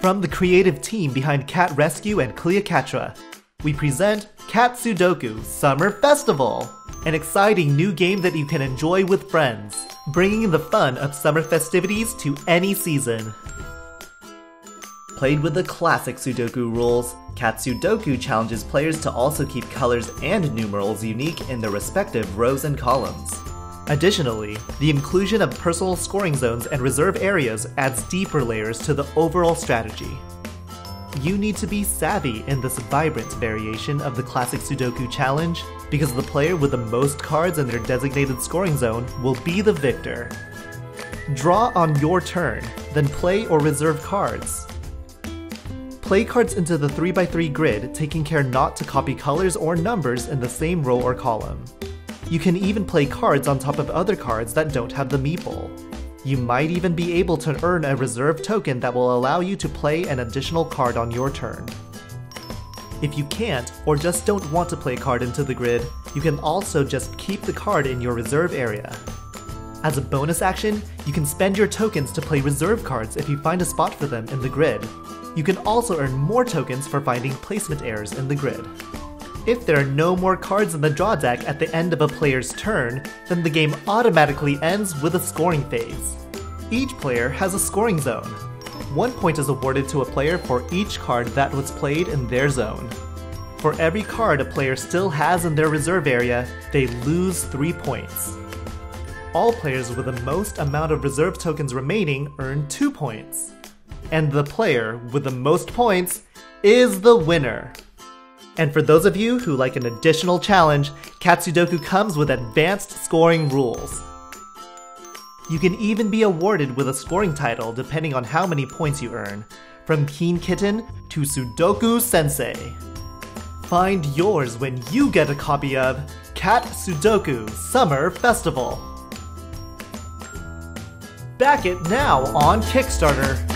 From the creative team behind Cat Rescue and Cleocatra, we present Cat Sudoku Summer Festival, an exciting new game that you can enjoy with friends, bringing the fun of summer festivities to any season. Played with the classic Sudoku rules, Cat Sudoku challenges players to also keep colors and numerals unique in their respective rows and columns. Additionally, the inclusion of personal scoring zones and reserve areas adds deeper layers to the overall strategy. You need to be savvy in this vibrant variation of the classic Sudoku challenge, because the player with the most cards in their designated scoring zone will be the victor. Draw on your turn, then play or reserve cards. Play cards into the 3x3 grid, taking care not to copy colors or numbers in the same row or column. You can even play cards on top of other cards that don't have the meeple. You might even be able to earn a reserve token that will allow you to play an additional card on your turn. If you can't, or just don't want to play a card into the grid, you can also just keep the card in your reserve area. As a bonus action, you can spend your tokens to play reserve cards if you find a spot for them in the grid. You can also earn more tokens for finding placement errors in the grid. If there are no more cards in the draw deck at the end of a player's turn, then the game automatically ends with a scoring phase. Each player has a scoring zone. One point is awarded to a player for each card that was played in their zone. For every card a player still has in their reserve area, they lose 3 points. All players with the most amount of reserve tokens remaining earn 2 points. And the player with the most points is the winner. And for those of you who like an additional challenge, Cat Sudoku comes with advanced scoring rules. You can even be awarded with a scoring title depending on how many points you earn, from Keen Kitten to Sudoku Sensei. Find yours when you get a copy of Cat Sudoku Summer Festival. Back it now on Kickstarter.